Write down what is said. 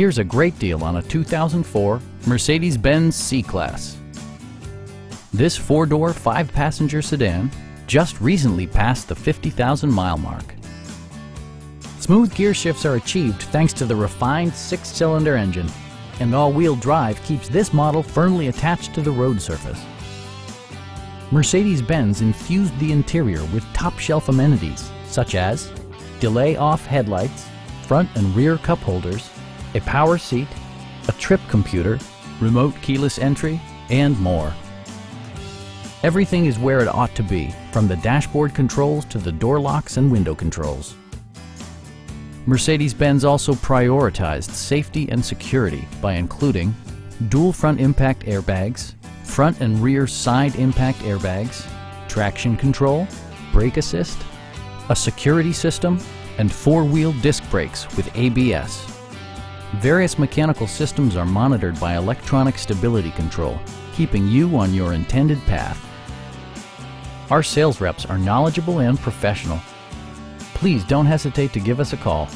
Here's a great deal on a 2004 Mercedes-Benz C-Class. This four-door, five-passenger sedan just recently passed the 50,000 mile mark. Smooth gear shifts are achieved thanks to the refined six-cylinder engine, and all-wheel drive keeps this model firmly attached to the road surface. Mercedes-Benz infused the interior with top-shelf amenities such as delay-off headlights, front and rear cup holders, a power seat, a trip computer, remote keyless entry, and more. Everything is where it ought to be, from the dashboard controls to the door locks and window controls. Mercedes-Benz also prioritized safety and security by including dual front impact airbags, front and rear side impact airbags, traction control, brake assist, a security system, and four-wheel disc brakes with ABS. Various mechanical systems are monitored by electronic stability control, keeping you on your intended path. Our sales reps are knowledgeable and professional. Please don't hesitate to give us a call